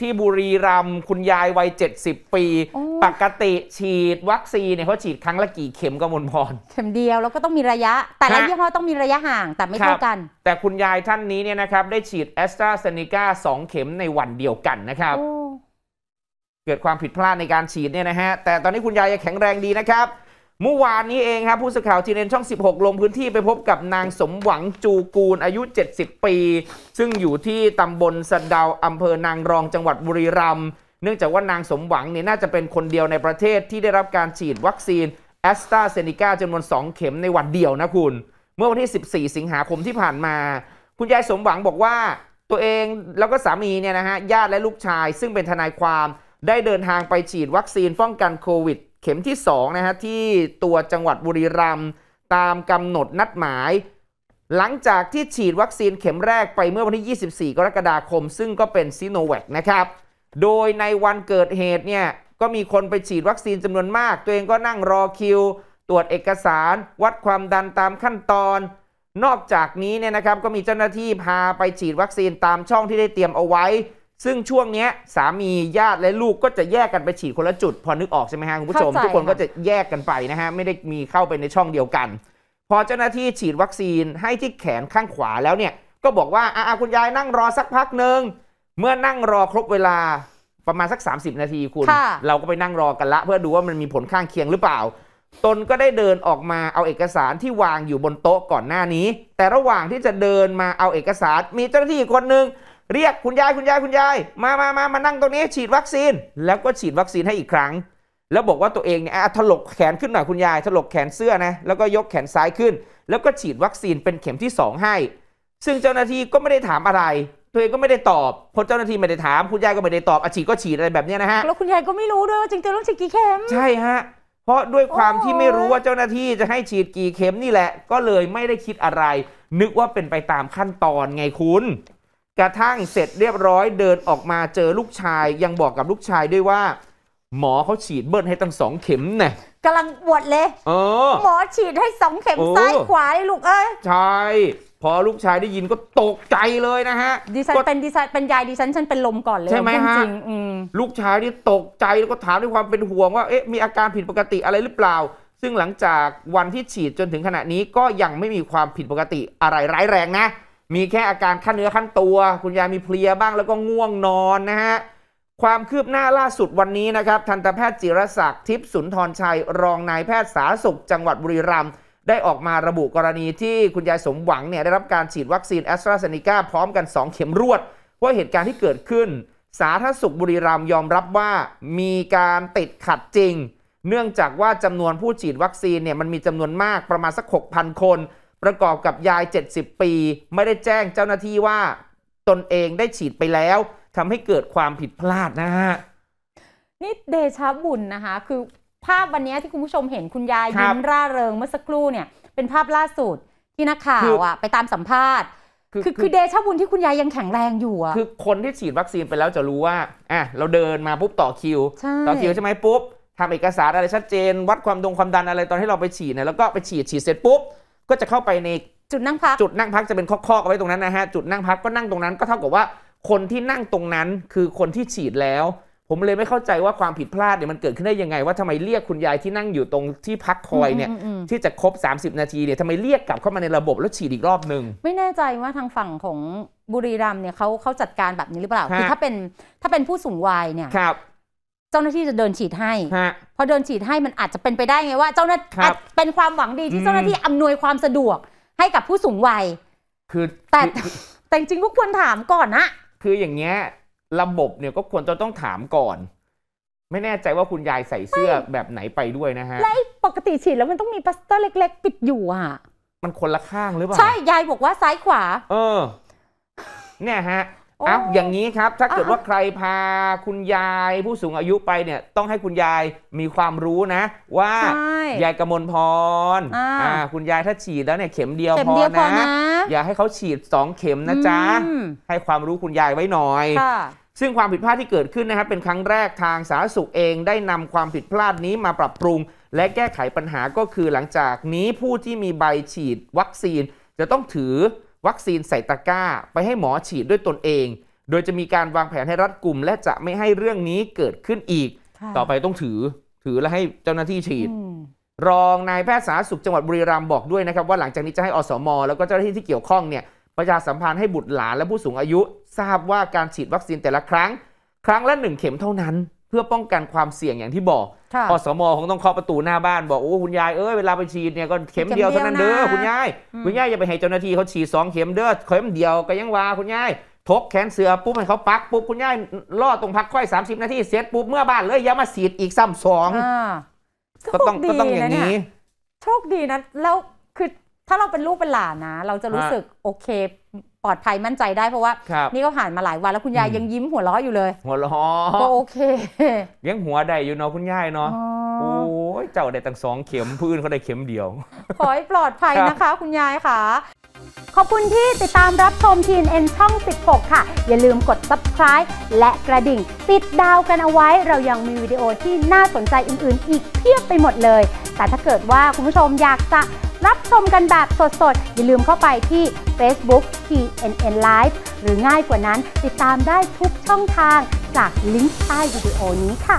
ที่บุรีรัมย์คุณยายวัย 70 ปีโอ้ปกติฉีดวัคซีนเนี่ยเขาฉีดครั้งละกี่เข็มกมลพร เข็มเดียวแล้วก็ต้องมีระยะ แต่ละฮะยี่ห้อต้องมีระยะห่างแต่ไม่เท่ากัน แต่คุณยายท่านนี้เนี่ยนะครับได้ฉีดแอสตราเซเนกา2เข็มในวันเดียวกันนะครับโอ้เกิดความผิดพลาดในการฉีดเนี่ยนะฮะแต่ตอนนี้คุณยายยังแข็งแรงดีนะครับ เมื่อวานนี้เองครับผู้สื่อข่าวจีเอ็นช่อง 16 ลงพื้นที่ไปพบกับนางสมหวังจูกูลอายุ 70 ปี ซึ่งอยู่ที่ตำบลสะดาวอำเภอนางรองจังหวัดบุรีรัมย์เนื่องจากว่านางสมหวังเนี่ยน่าจะเป็นคนเดียวในประเทศที่ได้รับการฉีดวัคซีนแอสตราเซเนกาจำนวน 2 เข็มในวันเดียวนะคุณ เมื่อวันที่ 14 สิงหาคมที่ผ่านมา คุณยายสมหวังบอกว่าตัวเองแล้วก็สามีเนี่ยนะฮะญาติและลูกชาย ซึ่งเป็นทนายความได้เดินทางไปฉีดวัคซีนป้องกันโควิด เข็มที่2นะฮะที่ตัวจังหวัดบุรีรัมย์ตามกำหนดนัดหมาย หลังจากที่ฉีดวัคซีนเข็มแรกไปเมื่อวันที่ 24 กรกฎาคม ซึ่งก็เป็นซิโนแวคนะครับโดยในวันเกิดเหตุเนี่ยก็มีคนไปฉีดวัคซีนจำนวนมาก ตัวเองก็นั่งรอคิว ตรวจเอกสาร วัดความดันตามขั้นตอน นอกจากนี้เนี่ยนะครับก็มีเจ้าหน้าที่พาไปฉีดวัคซีนตามช่องที่ได้เตรียมเอาไว้ ซึ่งช่วงเนี้ยสามีญาติและลูกก็จะแยกกันไปฉีดคนละจุด พอนึกออกใช่ไหมฮะคุณผู้ชมเข้าใจทุกคนก็ค่ะจะแยกกันไปนะฮะ ไม่ได้มีเข้าไปในช่องเดียวกัน พอเจ้าหน้าที่ฉีดวัคซีนให้ที่แขนข้างขวาแล้วเนี่ย ก็บอกว่าอะๆคุณยายนั่งรอสักพักหนึ่งเมื่อนั่งรอครบเวลาประมาณสัก 30 นาทีคุณค่ะเราก็ไปนั่งรอกันละ เพื่อดูว่ามันมีผลข้างเคียงหรือเปล่า ตนก็ได้เดินออกมาเอาเอกสารที่วางอยู่บนโต๊ะก่อนหน้านี้ แต่ระหว่างที่จะเดินมาเอาเอกสารมีเจ้าหน้าที่อีกคนหนึ่ง เรียกคุณยายคุณยายคุณยาย มามามามานั่งตรงนี้ฉีดวัคซีน แล้วก็ฉีดวัคซีนให้อีกครั้ง แล้วบอกว่าตัวเองเนี่ยอะถลกแขนขึ้นหน่อยคุณยาย ถลกแขนเสื้อนะ แล้วก็ยกแขนซ้ายขึ้น แล้วก็ฉีดวัคซีนเป็นเข็มที่สองให้ ซึ่งเจ้าหน้าที่ก็ไม่ได้ถามอะไร ตัวเองก็ไม่ได้ตอบเพราะเจ้าหน้าที่ไม่ได้ถาม คุณยายก็ไม่ได้ตอบอาฉีดก็ฉีดอะไรแบบเนี้ยนะฮะ แล้วคุณยายก็ไม่รู้ด้วยว่าจริงๆต้องฉีดกี่เข็ม ใช่ฮะ เพราะด้วยความโอ้ที่ไม่รู้ว่าเจ้าหน้าที่จะให้ฉีดกี่เข็มนี่แหละ ก็เลยไม่ได้คิดอะไร นึกว่าเป็นไปตามขั้นตอนไงคุณ กระทั่งเสร็จเรียบร้อยเดินออกมาเจอลูกชายยังบอกกับลูกชายด้วยว่า หมอเขาฉีดเบิ้ลให้ตั้งสองเข็มเนี่ยกำลังปวดเลยเออหมอฉีดให้สองเข็มโอ้ซ้ายขวาเลยลูกเอ้ยใช่พอลูกชายได้ยินก็ตกใจเลยนะฮะดิฉันก็เป็นดิฉันเป็นยายดิฉันฉันเป็นลมก่อนเลยใช่ไหมพูดฮะจริงอืมลูกชายนี่ตกใจแล้วก็ถามด้วยความเป็นห่วงว่าเอ๊ะมีอาการผิดปกติอะไรหรือเปล่า ซึ่งหลังจากวันที่ฉีดจนถึงขณะนี้ก็ยังไม่มีความผิดปกติอะไรร้ายแรงนะ มีแค่อาการขั้นเนื้อขั้นตัว คุณยายมีเพลียบ้างแล้วก็ง่วงนอนนะฮะความคืบหน้าล่าสุดวันนี้นะครับ ทันตแพทย์จิรศักดิ์ทิพย์สุนทรชัย รองนายแพทย์สาธารณสุข จังหวัดบุรีรัมย์ได้ออกมาระบุกรณีที่คุณยายสมหวังเนี่ยได้รับการฉีดวัคซีนแอสตราเซเนกาพร้อมกัน 2 เข็มรวด ว่าเหตุการณ์ที่เกิดขึ้น สาธารณสุขบุรีรัมย์ยอมรับว่ามีการติดขัดจริง เนื่องจากว่าจำนวนผู้ฉีดวัคซีนเนี่ยมันมีจำนวนมากประมาณสัก 6,000 คน ประกอบกับยาย 70 ปี ไม่ได้แจ้งเจ้าหน้าที่ว่าตนเองได้ฉีดไปแล้วทำให้เกิดความผิดพลาดนะฮะนี่เดชะบุญนะคะ คือภาพวันนี้ที่คุณผู้ชมเห็นคุณยายครับยิ้มร่าเริงเมื่อสักครู่เนี่ยเป็นภาพล่าสุดที่นักข่าคืวออะไปตามสัมภาษณ์คือคือคืคืออเดชะบุญที่คุณยายยังแข็งแรงอยู่อะคือคนที่ฉีดวัคซีนไปแล้วจะรู้ว่าอะเราเดินมาปุ๊บต่อคิวใช่ต่อคิวใช่ไหมปุ๊บทำเอกสารอะไรชัดเจน วัดความดงความดันอะไรตอนที่เราไปฉีดเนี่ยแล้วก็ไปฉีดฉีดเสร็จปุ๊บ ก็จะเข้าไปในจุดนั่งพักจุดนั่งพักจะเป็นคอกๆเอาไว้ตรงนั้นนะฮะจุดนั่งพักก็นั่งตรงนั้นก็เท่ากับว่าคนที่นั่งตรงนั้นคือคนที่ฉีดแล้ว ผมเลยไม่เข้าใจว่าความผิดพลาดเนี่ยมันเกิดขึ้นได้ยังไง ว่าทำไมเรียกคุณยายที่นั่งอยู่ตรงที่พักคอยเนี่ยอืมอืมอืมที่จะครบ 30 นาทีเนี่ยทำไมเรียกกลับเข้ามาในระบบแล้วฉีดอีกรอบหนึ่งไม่แน่ใจว่าทางฝั่งของบุรีรัมย์เนี่ยเขาเขาจัดการแบบนี้หรือเปล่าฮะคือถ้าเป็นถ้าเป็นผู้สูงวัยเนี่ยครับเจ้าหน้าที่จะเดินฉีดให้ฮะพอเดินฉีดให้มันอาจจะเป็นไปได้ไงว่า เจ้าหน้าครับอาจเป็นความหวังดีอืที่มเจ้าหน้าที่อำนวยความสะดวกให้กับผู้สูงวัย คือแต่คือแต่จริงๆก็ควรถามก่อนนะคืออย่างเงี้ยระบบเนี่ยก็ควรจะต้องถามก่อน ไม่แน่ใจว่าคุณยายใส่เสื้อแบบไหนไปด้วยนะฮะและไอ้ปกติฉีดแล้วมันต้องมีปลาสเตอร์เล็ก ๆ ปิดอยู่อะ มันคนละข้างหรือเปล่าใช่ยายบอกว่าซ้ายขวา เออ เนี่ยฮะโอ้เอ้าอย่างนี้ครับ ถ้าเกิดอะว่าใครพาคุณยายผู้สูงอายุไปเนี่ย ต้องให้คุณยายมีความรู้นะ ว่าใช่ยายกมลพรอ่าคุณยายถ้าฉีดแล้วเนี่ยเข็มเดียวเข็มพอเดียวพอนะนะ อย่าให้เขาฉีดสองเข็มนะจ๊ะอืมให้ความรู้คุณยายไว้หน่อยค่ะซึ่งความผิดพลาดที่เกิดขึ้นนะครับเป็นครั้งแรกทางสาธารณสุขเองได้นำความผิดพลาดนี้มาปรับปรุง และแก้ไขปัญหาก็คือหลังจากนี้ผู้ที่มีใบฉีดวัคซีน จะต้องถือ วัคซีนใส่ตะกร้า ไปให้หมอฉีดด้วยตนเอง โดยจะมีการวางแผนให้รัดกลุ่ม และจะไม่ให้เรื่องนี้เกิดขึ้นอีกค่ะต่อไปต้องถือถือและให้เจ้าหน้าที่ฉีดอืมรองนายแพทย์สาธารณสุขจังหวัดบุรีรัมย์บอกด้วยนะครับว่าหลังจากนี้จะให้อสม แล้วก็เจ้าหน้าที่ที่เกี่ยวข้องเนี่ยประชาสัมพันธ์ให้บุตรหลานและผู้สูงอายุ ทราบว่าการฉีดวัคซีนแต่ละครั้ง ครั้งละหนึ่งเข็มเท่านั้นเพื่อป้องกันความเสี่ยงอย่างที่บอกค่ะอสมคงต้องเคาะประตูหน้าบ้านบอกโอ้คุณยายเอ้ยเวลาไปฉีดเนี่ยก็เข็มเดียวเท่านั้นเด้อเข็มเดียวนะคุณยายอืมคุณยายอย่าไปให้เจ้าหน้าที่เขาฉีดสองเข็มเด้อเข็มเดียวก็ยังว่าคุณยายทกแขนเสือปุ๊บให้เขาปักปุ๊บคุณยายรอตรงพักค่อย 30 นาทีเสร็จปุ๊บเมื่อบ้านเลยอย่ามาฉีดอีกซ้ำสองอ่าก็ต้องโชคดีก็ต้องอย่างะเนี้ โชคดีนะแล้วคือถ้าเราเป็นลูกเป็นหลานนะ เราจะรู้ฮะสึกโอเค ปลอดภัยมั่นใจได้เพราะว่าครับนี่ก็ผ่านมาหลายวันแล้วคุณยายอืมยังยิ้มหัวเราะอยู่เลย หัวเราก็ะโอเคเลี้ยงหัวได้อยู่เนาะคุณยายเนาะอ๋อโอ้ยเจ้าได้ตั้งสองเข็มผู้อื่นเขาได้เข็มเดียว ขอให้ปลอดภัยครับนะคะคุณยายค่ะ ขอบคุณที่ติดตามรับชม TNN ช่อง 16 ค่ะ อย่าลืมกด subscribe และกระดิ่ง ติดดาวกันเอาไว้เรายังมีวิดีโอที่น่าสนใจอื่นๆ อีกเพียบไปหมดเลย แต่ถ้าเกิดว่าคุณผู้ชมอยากจะ รับชมกันแบบสดๆ อย่าลืมเข้าไปที่ Facebook TNN Live หรือง่ายกว่านั้นติดตามได้ทุกช่องทางจากลิงก์ใต้วิดีโอนี้ค่ะ